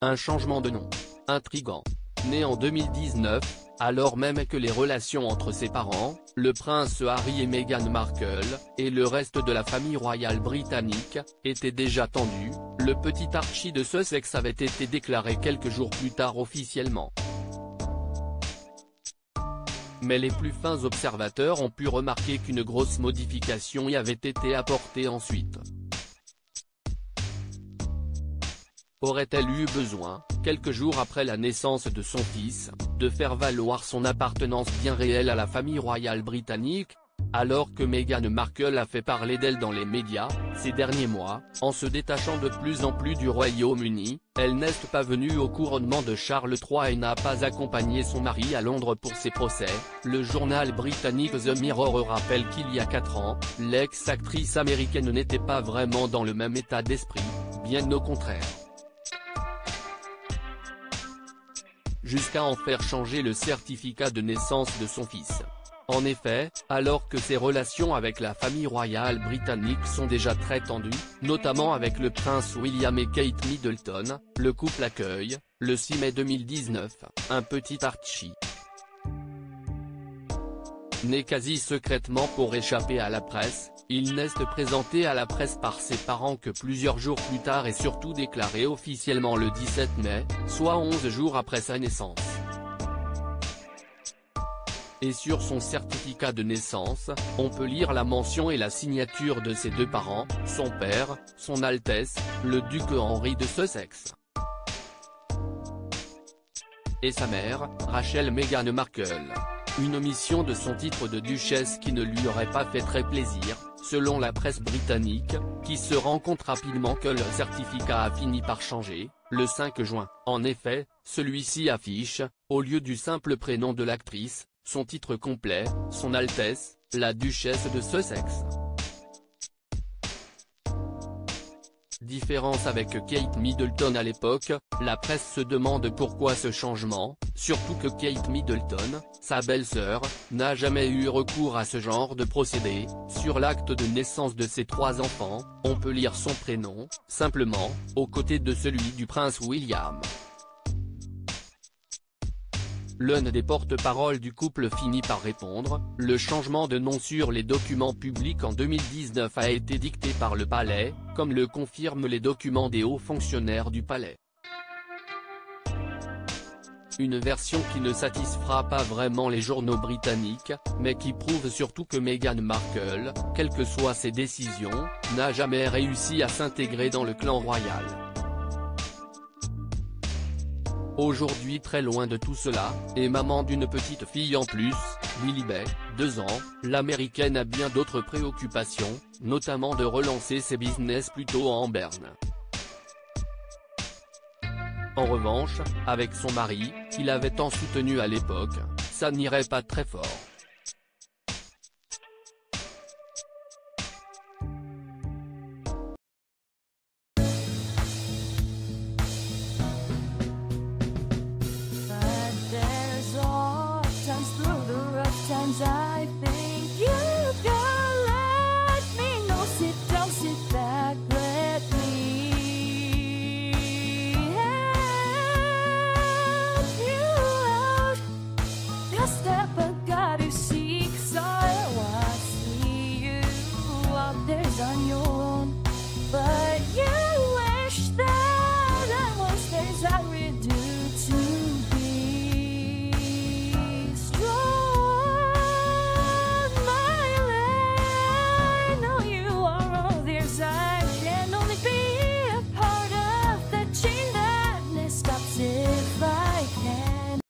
Un changement de nom. Intrigant. Né en 2019, alors même que les relations entre ses parents, le prince Harry et Meghan Markle, et le reste de la famille royale britannique, étaient déjà tendues, le petit Archie de Sussex avait été déclaré quelques jours plus tard officiellement. Mais les plus fins observateurs ont pu remarquer qu'une grosse modification y avait été apportée ensuite. Aurait-elle eu besoin, quelques jours après la naissance de son fils, de faire valoir son appartenance bien réelle à la famille royale britannique alors que Meghan Markle a fait parler d'elle dans les médias, ces derniers mois, en se détachant de plus en plus du Royaume-Uni, elle n'est pas venue au couronnement de Charles III et n'a pas accompagné son mari à Londres pour ses procès, le journal britannique The Mirror rappelle qu'il y a 4 ans, l'ex-actrice américaine n'était pas vraiment dans le même état d'esprit, bien au contraire. Jusqu'à en faire changer le certificat de naissance de son fils. En effet, alors que ses relations avec la famille royale britannique sont déjà très tendues, notamment avec le prince William et Kate Middleton, le couple accueille, le 6 mai 2019, un petit Archie. Né quasi secrètement pour échapper à la presse, il n'est présenté à la presse par ses parents que plusieurs jours plus tard et surtout déclaré officiellement le 17 mai, soit 11 jours après sa naissance. Et sur son certificat de naissance, on peut lire la mention et la signature de ses deux parents, son père, son Altesse, le duc Henri de Sussex. Et sa mère, Rachel Meghan Markle. Une omission de son titre de duchesse qui ne lui aurait pas fait très plaisir, selon la presse britannique, qui se rend compte rapidement que le certificat a fini par changer, le 5 juin. En effet, celui-ci affiche, au lieu du simple prénom de l'actrice, son titre complet, son Altesse, la duchesse de Sussex. Différence avec Kate Middleton à l'époque, la presse se demande pourquoi ce changement, surtout que Kate Middleton, sa belle-sœur, n'a jamais eu recours à ce genre de procédé, sur l'acte de naissance de ses trois enfants, on peut lire son prénom, simplement, aux côtés de celui du prince William. L'un des porte-paroles du couple finit par répondre, le changement de nom sur les documents publics en 2019 a été dicté par le palais, comme le confirment les documents des hauts fonctionnaires du palais. Une version qui ne satisfera pas vraiment les journaux britanniques, mais qui prouve surtout que Meghan Markle, quelles que soient ses décisions, n'a jamais réussi à s'intégrer dans le clan royal. Aujourd'hui très loin de tout cela, et maman d'une petite fille en plus, Lilibet, 2 ans, l'américaine a bien d'autres préoccupations, notamment de relancer ses business plutôt en berne. En revanche, avec son mari, qu'il avait tant soutenu à l'époque, ça n'irait pas très fort.